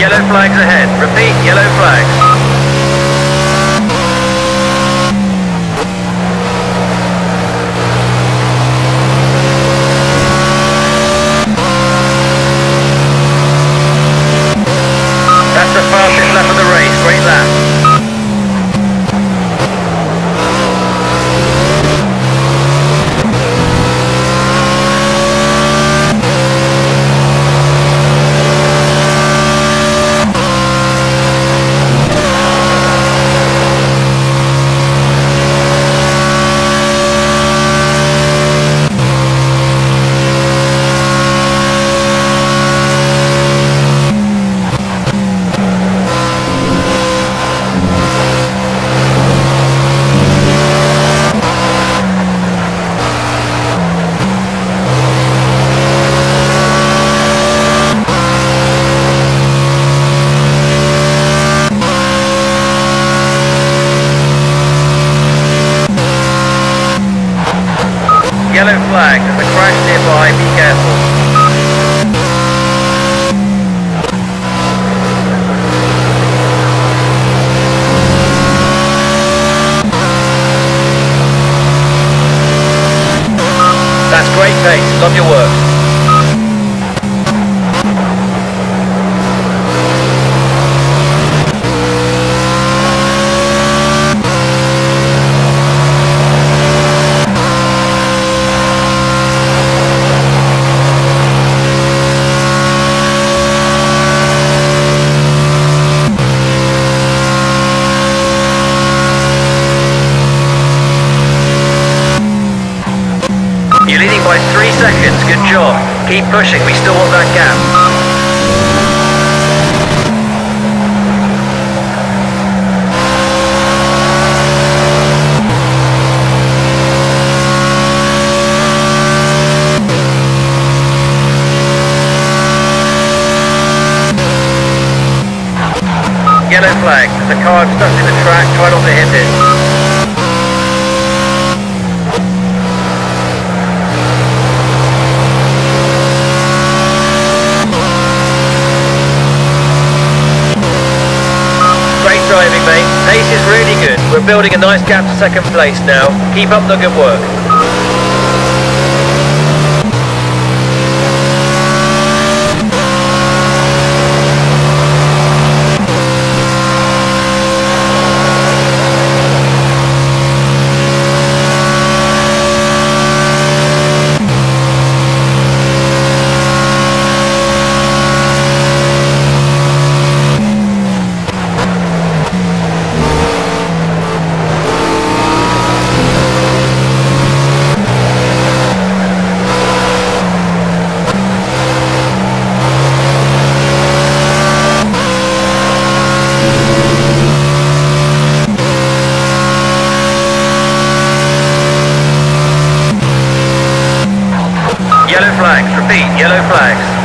Yellow flags ahead. Repeat, yellow flags. Flag. Good job. Keep pushing. We still want that gap. Yellow flag. A car stuck in the track. Try not to hit it. Building a nice gap to second place now. Keep up the good work. yellow flags.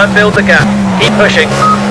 try and build the gap. Keep pushing.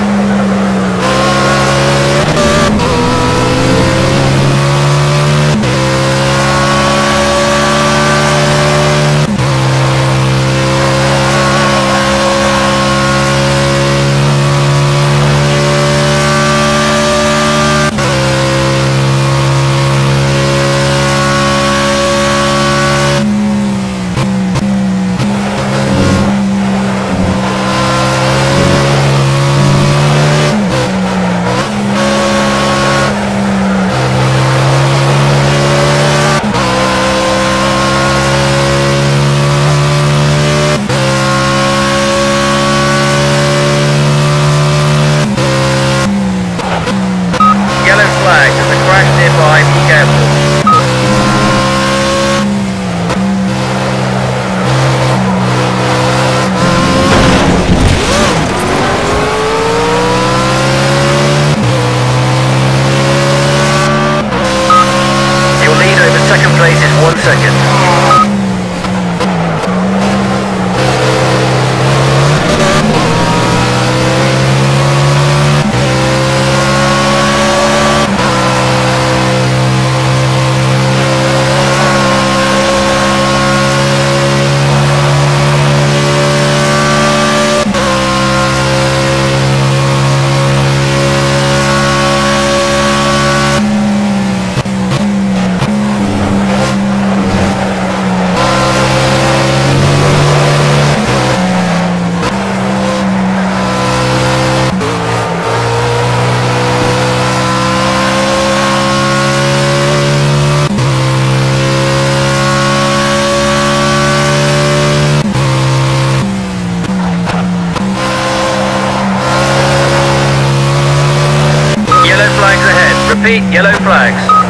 Repeat, yellow flags.